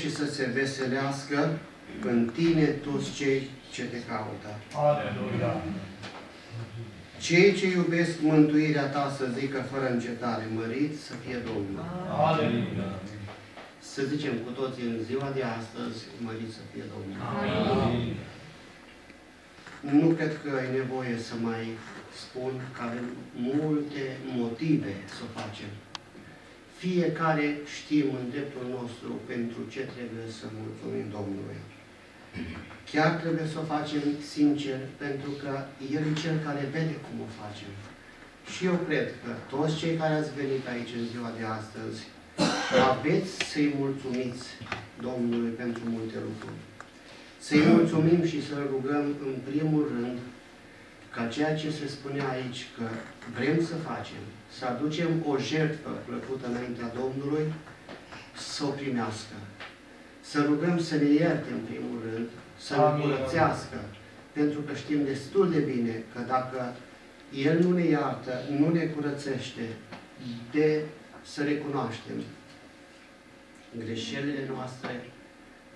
și să se veselească în tine toți cei ce te caută. Aleluia. Cei ce iubesc mântuirea ta să zică fără încetare, mărit să fie Domnul. Aleluia. Să zicem cu toții în ziua de astăzi, mărit să fie Domnul. Amin. Nu cred că e nevoie să mai spun că avem multe motive să o facem. Fiecare știm în dreptul nostru pentru ce trebuie să mulțumim Domnului. Chiar trebuie să o facem sincer, pentru că El e Cel care vede cum o facem. Și eu cred că toți cei care ați venit aici în ziua de astăzi, aveți să-i mulțumiți Domnului pentru multe lucruri. Să-i mulțumim și să-L rugăm în primul rând ca ceea ce se spune aici, că vrem să facem, să aducem o jertfă plăcută înaintea Domnului, să o primească. Să rugăm să ne ierte în primul rând, să ne Amin. curățească, pentru că știm destul de bine că dacă El nu ne iartă, nu ne curățește, de să recunoaștem greșelile noastre,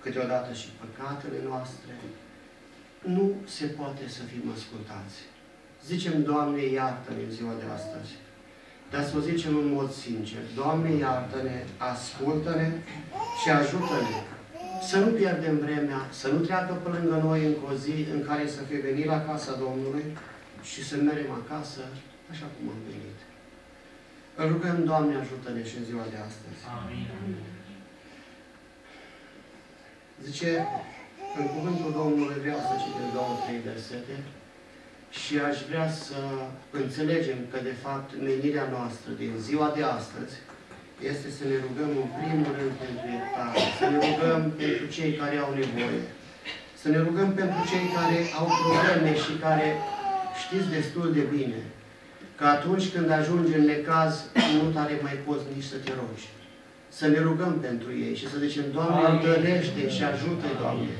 câteodată și păcatele noastre, nu se poate să fim ascultați. Zicem, Doamne, iartă-ne în ziua de astăzi. Dar să o zicem în mod sincer, Doamne, iartă-ne, ascultă-ne și ajută-ne să nu pierdem vremea, să nu treacă pe lângă noi încă o zi în care să fie venit la casa Domnului și să mergem acasă așa cum am venit. Îl rugăm, Doamne, ajută-ne și în ziua de astăzi. Amin. Zice, în cuvântul Domnului vreau să citesc două, trei versete și aș vrea să înțelegem că, de fapt, menirea noastră din ziua de astăzi este să ne rugăm în primul rând pentru iertare, să ne rugăm pentru cei care au nevoie, să ne rugăm pentru cei care au probleme și care știți destul de bine că atunci când ajungi în necaz, nu tare mai poți nici să te rogi. Să ne rugăm pentru ei și să zicem, Doamne, Amin. întărește și ajută Doamne,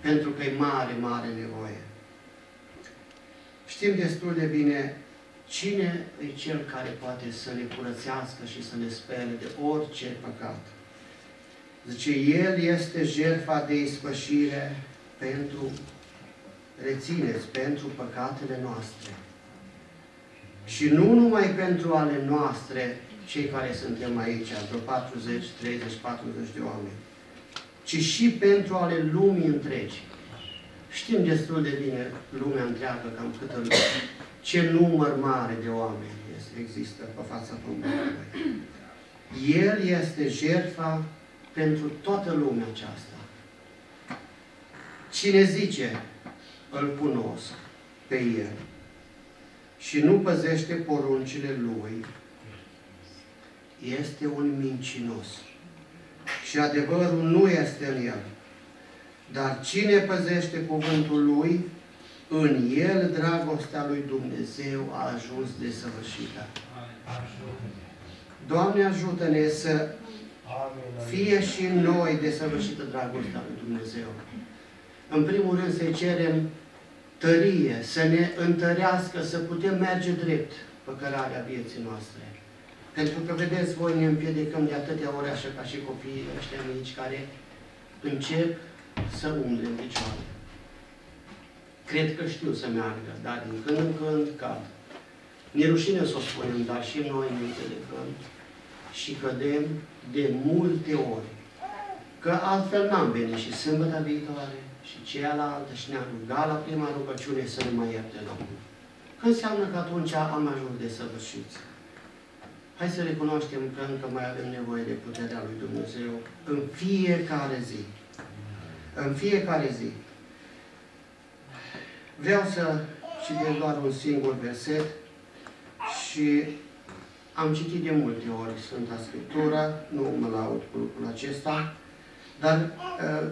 pentru că e mare, mare nevoie. Știm destul de bine cine e Cel care poate să ne curățească și să ne spele de orice păcat. Zice, El este jertfa de ispășire pentru, rețineți, pentru păcatele noastre. Și nu numai pentru ale noastre, cei care suntem aici, vreo 40, 30, 40 de oameni, ci și pentru ale lumii întregi. Știm destul de bine lumea întreagă, cam câtă lume, ce număr mare de oameni este, există pe fața Pământului. El este jertfa pentru toată lumea aceasta. Cine zice, îl cunosc pe El și nu păzește poruncile Lui, este un mincinos. Și adevărul nu este în el. Dar cine păzește cuvântul Lui, în el dragostea lui Dumnezeu a ajuns desăvârșită. Doamne, ajută-ne să Amin. fie și în noi desăvârșită dragostea lui Dumnezeu. În primul rând să-i cerem tărie, să ne întărească, să putem merge drept pe cărarea vieții noastre. Pentru că, vedeți, voi ne împiedicăm de atâtea ori așa ca și copiii ăștia mici care încep să umble în picioare. Cred că știu să meargă, dar din când în când cad. Ne rușine să o spunem, dar și noi ne înțelegăm și cădem de multe ori. Că altfel n-am venit și sâmbătă viitoare și cealaltă și ne-am rugat la prima rugăciune să ne mai ierte Domnul. Că înseamnă că atunci am ajuns de săvârșiți. Hai să recunoaștem că încă mai avem nevoie de puterea lui Dumnezeu în fiecare zi. În fiecare zi. Vreau să citesc doar un singur verset și am citit de multe ori Sfânta Scriptură, nu mă laud cu lucrul acesta, dar uh,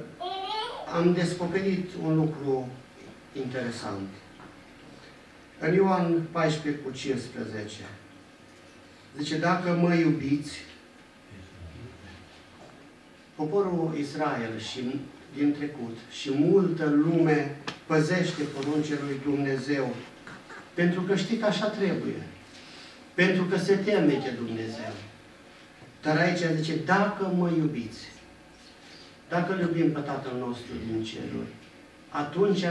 am descoperit un lucru interesant. În Ioan 14 cu 15 zice, dacă mă iubiți, poporul Israel și din trecut și multă lume păzește poruncile lui Dumnezeu, pentru că știți că așa trebuie, pentru că se teme de Dumnezeu. Dar aici zice, dacă mă iubiți, dacă îl iubim pe Tatăl nostru din ceruri, atunci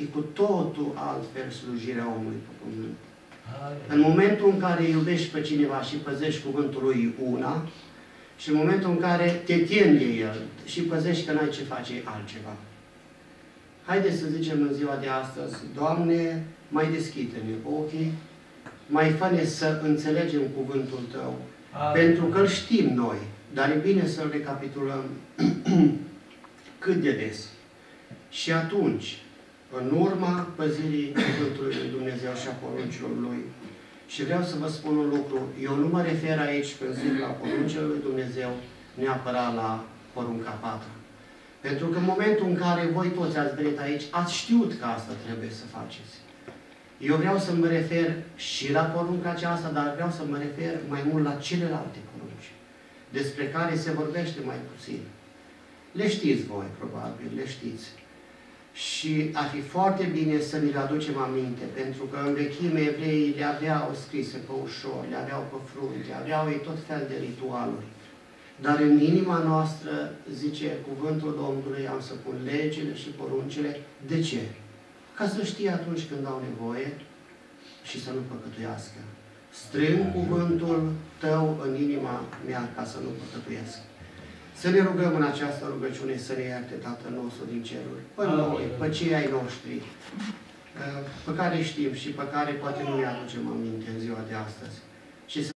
e cu totul altfel slujirea omului pe pământ. În momentul în care iubești pe cineva și păzești cuvântul lui una, și în momentul în care te tinde el și păzești că n-ai ce face altceva. Haideți să zicem în ziua de astăzi, Doamne, mai deschide-ne ochii, mai fă să înțelegem cuvântul Tău, Amin. pentru că îl știm noi, dar e bine să-l recapitulăm cât de des. Și atunci, în urma păzirii Cuvântului Lui Dumnezeu și a poruncilor Lui, și vreau să vă spun un lucru, eu nu mă refer aici, când zic la poruncile Lui Dumnezeu, neapărat la porunca patra. Pentru că în momentul în care voi toți ați venit aici, ați știut că asta trebuie să faceți. Eu vreau să mă refer și la porunca aceasta, dar vreau să mă refer mai mult la celelalte porunci, despre care se vorbește mai puțin. Le știți voi, probabil, le știți. Și ar fi foarte bine să ne le aducem aminte, pentru că în vechime evreii le aveau scrise pe ușor, le aveau pe frunte, aveau ei tot fel de ritualuri. Dar în inima noastră, zice cuvântul Domnului, am să pun legile și poruncile. De ce? Ca să știe atunci când au nevoie și să nu păcătuiască. Strâng cuvântul tău în inima mea ca să nu păcătuiesc. Să ne rugăm în această rugăciune să ne ierte Tatăl nostru din ceruri, pe noi, pe cei ai noștri, pe care știm și pe care poate nu ne aducem aminte în ziua de astăzi. Și să